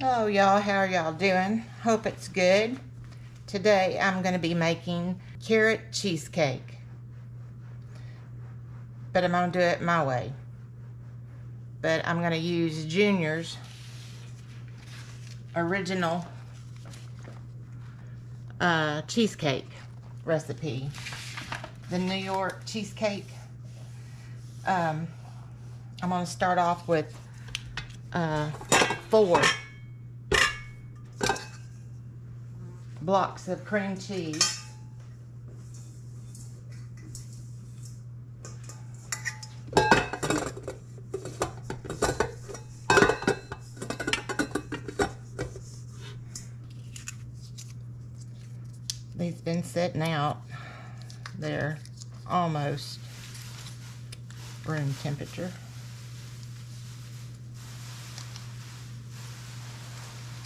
Hello y'all, how are y'all doing? Hope it's good. Today I'm going to be making carrot cheesecake. But I'm going to do it my way. But I'm going to use Junior's original uh, cheesecake recipe. The New York cheesecake. Um, I'm going to start off with uh, four blocks of cream cheese. These been sitting out. They're almost room temperature.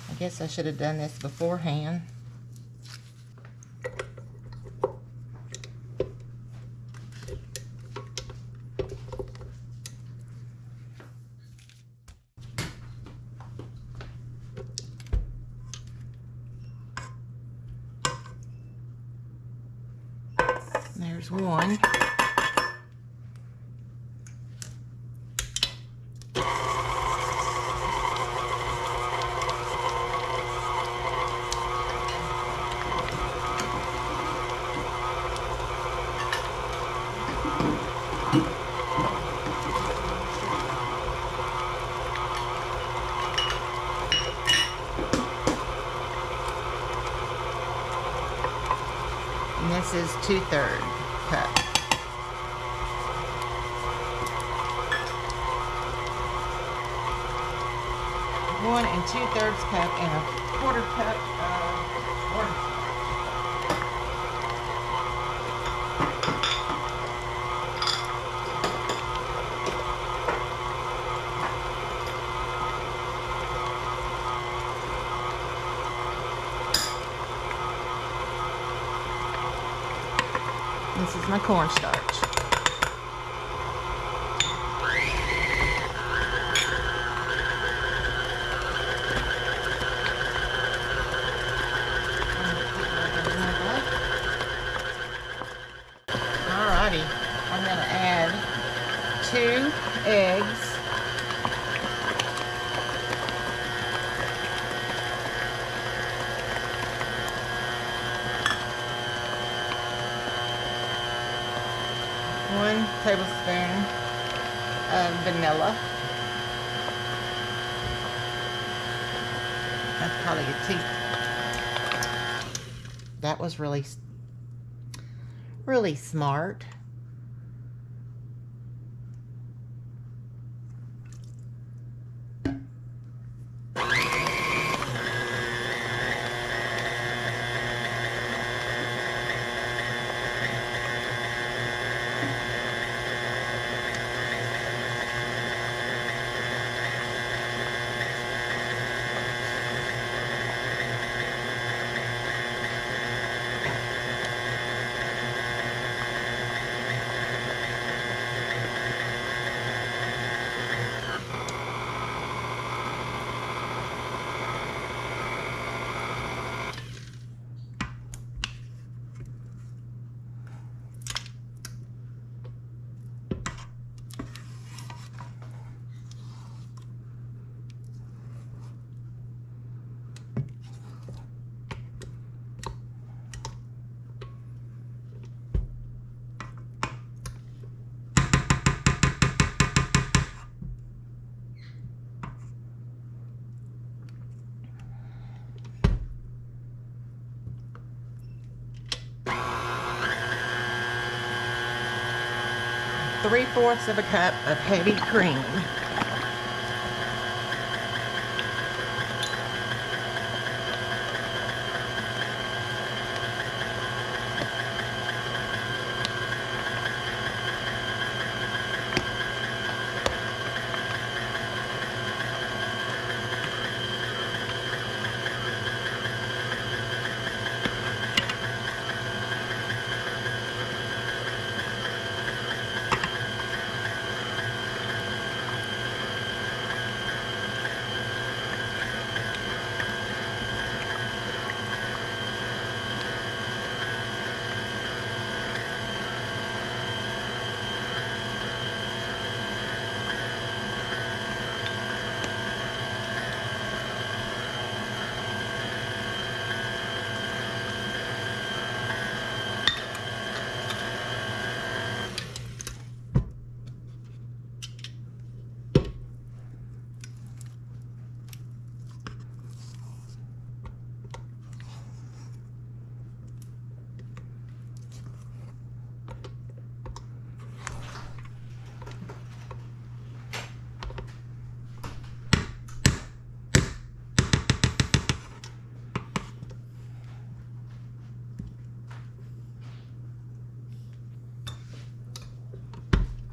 I guess I should have done this beforehand. There's one. And this is two-third cup. One and two-thirds cup and a quarter cup of orange. This is my cornstarch. Alrighty, I'm gonna add two eggs. One tablespoon of vanilla. That's probably a tea. That was really, really smart. Three fourths of a cup of heavy cream.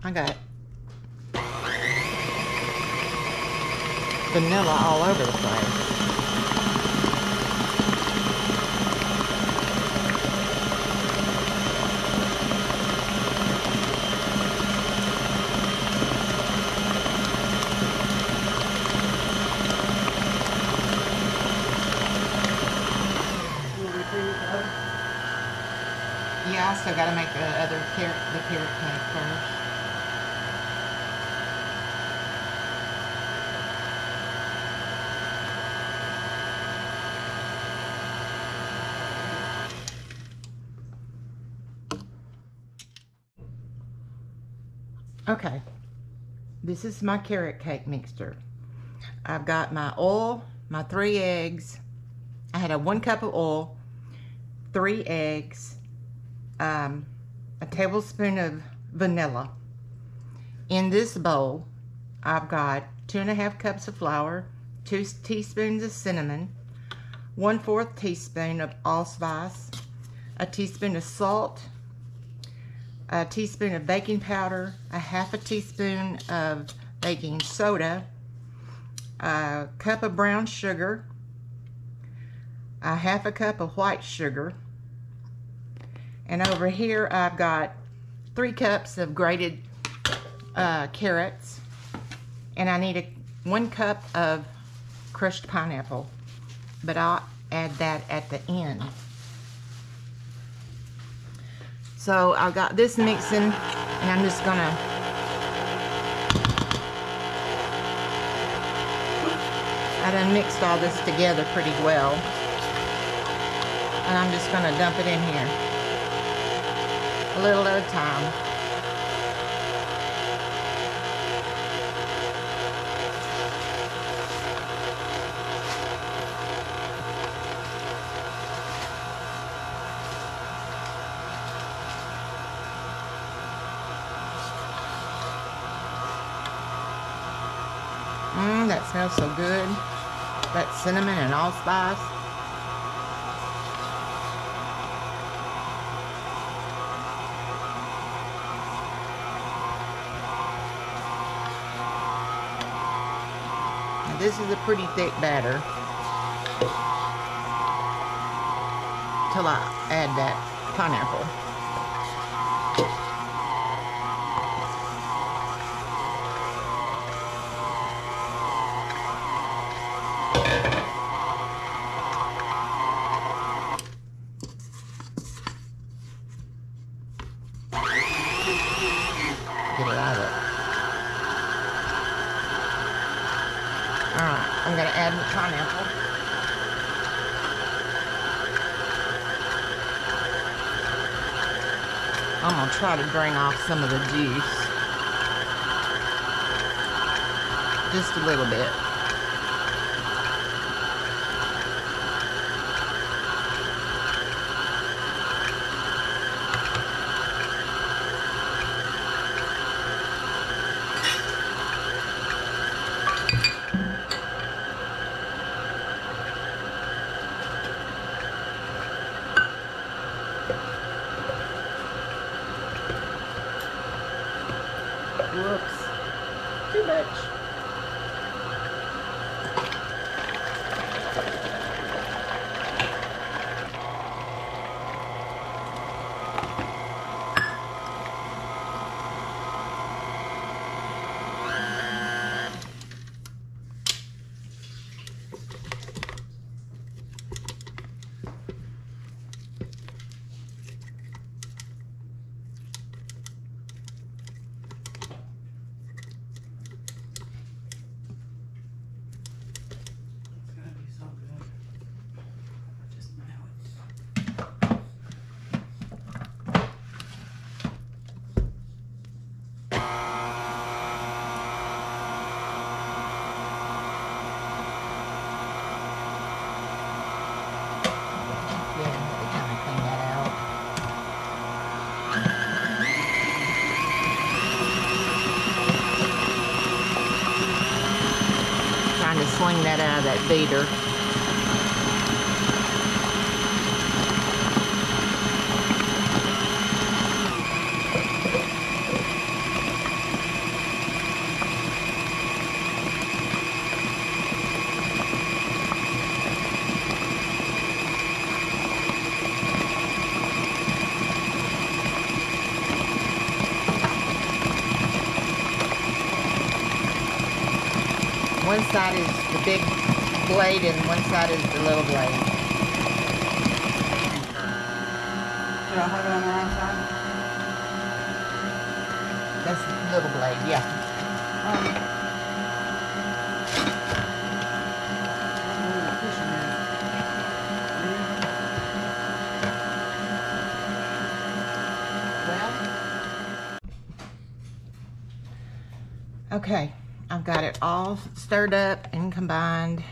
I got vanilla all over the place. Yeah, I still gotta make the other carrot, the carrot cake first. Okay, this is my carrot cake mixture. I've got my oil, my three eggs. I had a one cup of oil, three eggs, um, a tablespoon of vanilla. In this bowl, I've got two and a half cups of flour, two teaspoons of cinnamon, one fourth teaspoon of allspice, a teaspoon of salt, a teaspoon of baking powder, a half a teaspoon of baking soda, a cup of brown sugar, a half a cup of white sugar, and over here I've got three cups of grated uh, carrots. And I need a one cup of crushed pineapple. But I'll add that at the end. So I've got this mixing and I'm just gonna I done mixed all this together pretty well. And I'm just gonna dump it in here a little at a time. That smells so good. That cinnamon and allspice. This is a pretty thick batter. Till I add that pineapple. Get it out of it. Alright, I'm going to add the pineapple. I'm going to try to drain off some of the juice. Just a little bit. Whoops. Too much. Vader. One side is the big blade and one side is the little blade. Should I have it on the wrong side? That's the little blade, yeah. Um. where the cushion is. Well, okay, I've got it all stirred up and combined.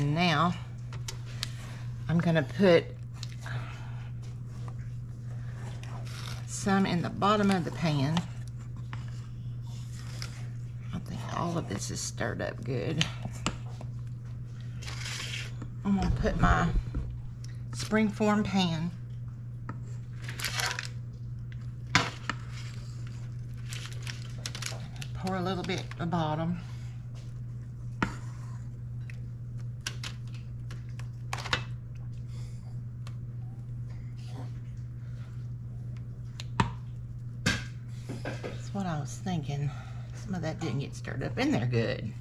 And now I'm gonna put some in the bottom of the pan. I think all of this is stirred up good. I'm gonna put my springform pan pour a little bit at the bottom. That's what I was thinking. Some of that didn't get stirred up in there good.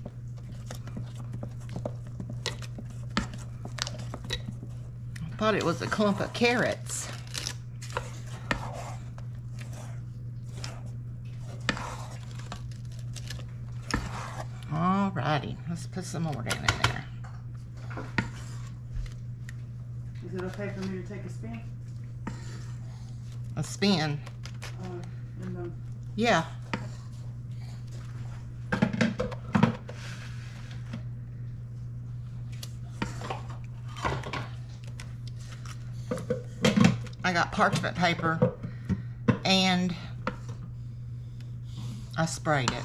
I thought it was a clump of carrots. Alrighty, let's put some more down in there. Is it okay for me to take a spin? A spin. Uh, the, Yeah. I got parchment paper and I sprayed it.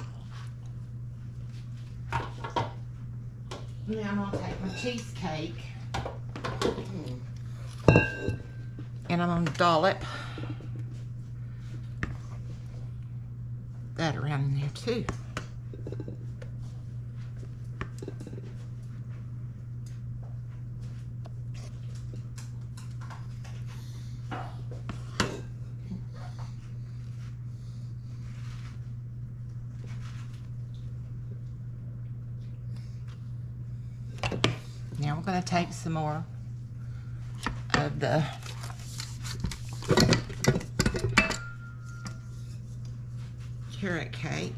Now I'm gonna take my cheesecake and I'm gonna dollop that around in there too. Now we're going to take some more of the carrot cake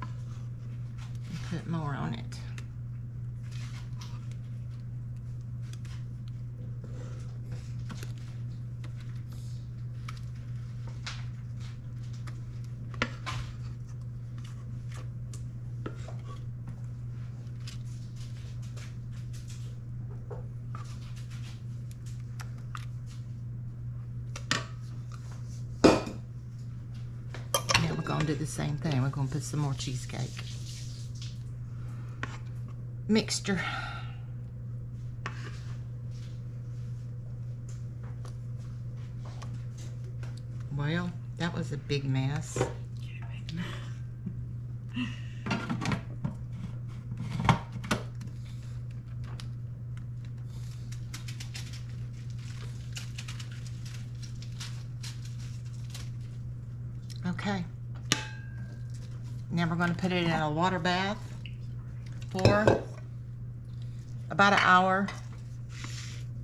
and put more on it. Now we're gonna do the same thing. We're gonna put some more cheesecake mixture. Well, that was a big mess. Okay. Now we're going to put it in a water bath for about an hour,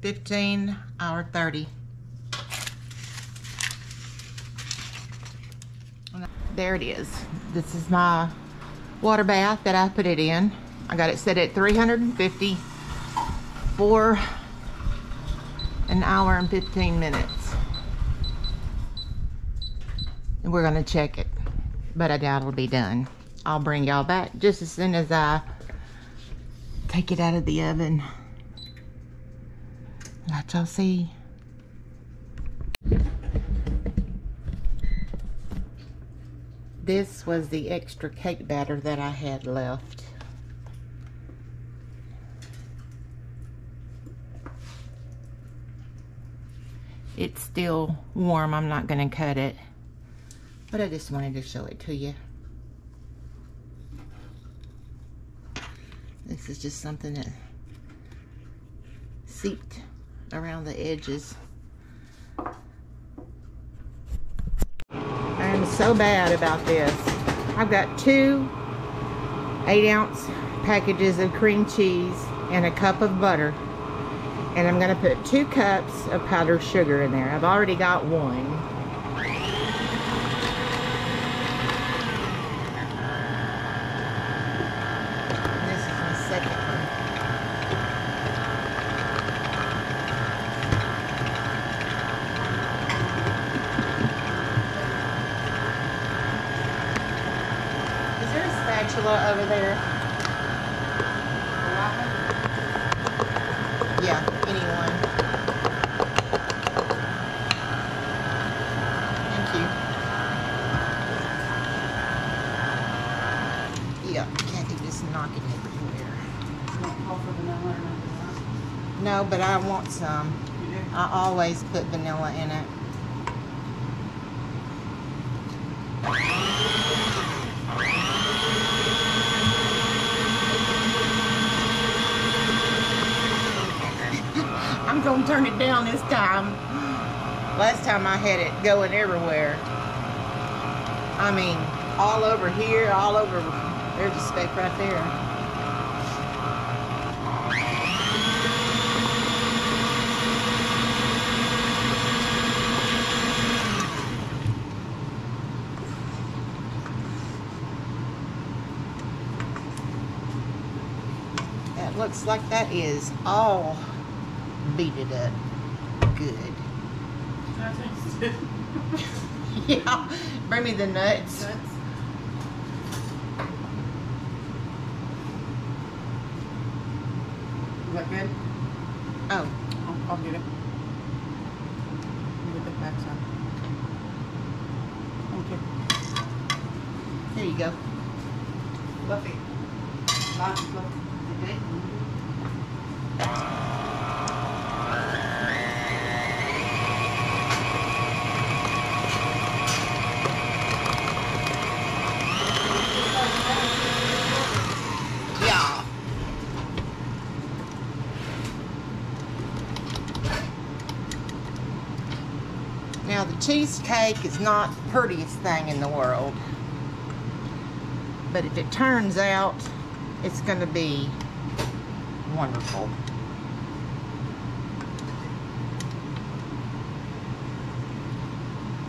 15, hour 30. There it is. This is my water bath that I put it in. I got it set at 350 for an hour and 15 minutes. And we're gonna check it, but I doubt it'll be done. I'll bring y'all back just as soon as I take it out of the oven. Let y'all see. This was the extra cake batter that I had left. It's still warm. I'm not going to cut it. But I just wanted to show it to you. This is just something that seeped around the edges. I'm so bad about this. I've got two eight ounce packages of cream cheese and a cup of butter. And I'm gonna put two cups of powdered sugar in there. I've already got one. This is my second one. Is there a spatula over there? Yeah, anyone. Thank you. Yeah, Kathy just knocking everywhere. Don't call for vanilla or nothing, No, but I want some. huh? You do? I always put vanilla in it. I'm gonna turn it down this time. Last time I had it going everywhere. I mean, all over here, all over. There's a speck right there. That looks like that is all beated up good. I taste it. yeah, bring me the nuts. Nuts. Is that good? Oh, I'll, I'll get it. Now the cheesecake is not the prettiest thing in the world. But if it turns out, it's gonna be wonderful.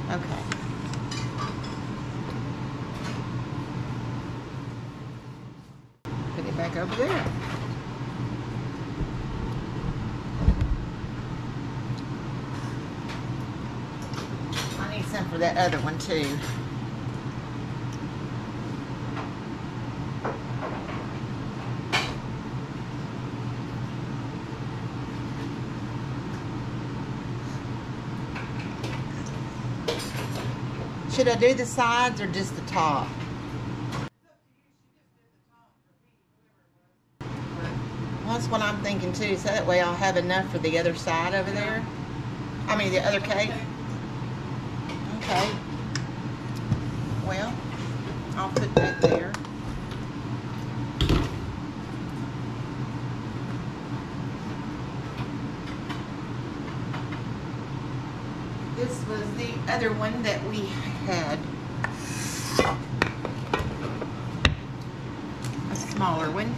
Okay. Put it back over there. I need some for that other one too. Should I do the sides or just the top? That's what I'm thinking too. So that way I'll have enough for the other side over there. I mean, the other cake. Okay. Well, I'll put that there. This was the other one that we had. A smaller one.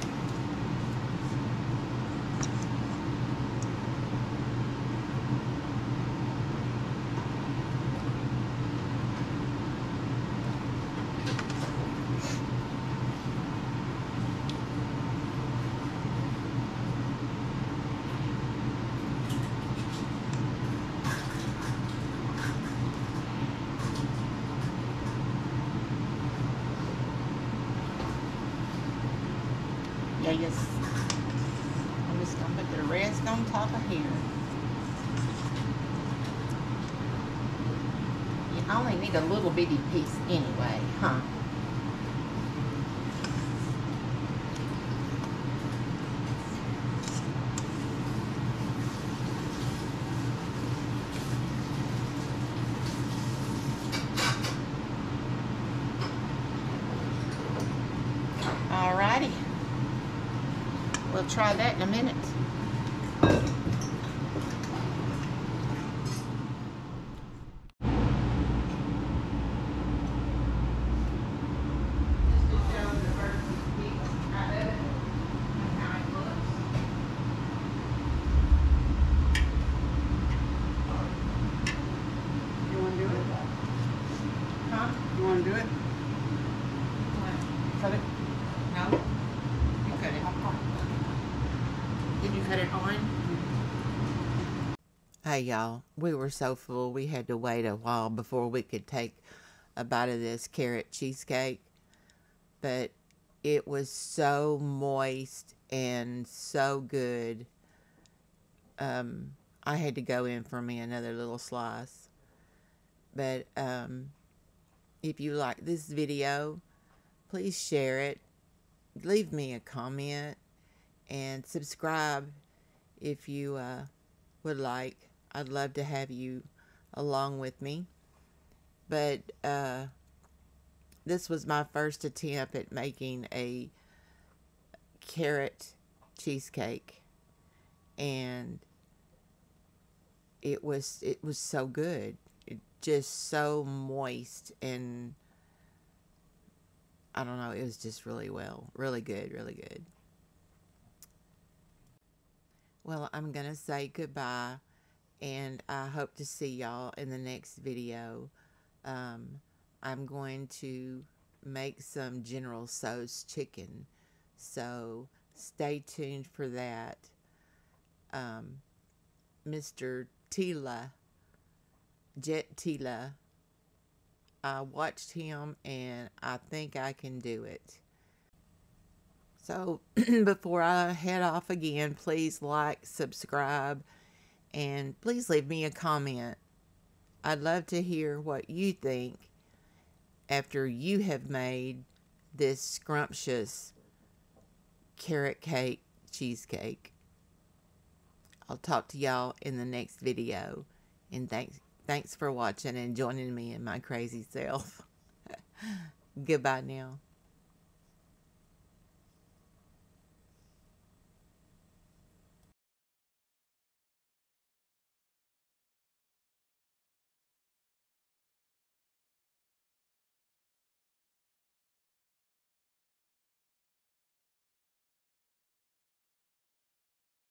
Yeah, yes. I'm just gonna put the rest on top of here. You only need a little bitty piece anyway, huh? Alrighty. We'll try that in a minute. Just to show the versus people. Huh? You want to do it? Cut it. No. You cut it. Did you cut it on? Hey y'all, we were so full we had to wait a while before we could take a bite of this carrot cheesecake. But it was so moist and so good. Um, I had to go in for me another little slice. But um, if you like this video, please share it. Leave me a comment and subscribe if you uh, would like. I'd love to have you along with me. But uh, this was my first attempt at making a carrot cheesecake. And it was it was so good. It just so moist and I don't know it was just really well really good really good. Well I'm gonna say goodbye and I hope to see y'all in the next video um, I'm going to make some General Tso's chicken. So stay tuned for that. Um, Mr. Tila, Jet Tila, I watched him and I think I can do it. So before I head off again, please like, subscribe, and please leave me a comment. I'd love to hear what you think after you have made this scrumptious carrot cake cheesecake. I'll talk to y'all in the next video. And thanks thanks for watching and joining me in my crazy self. Goodbye now.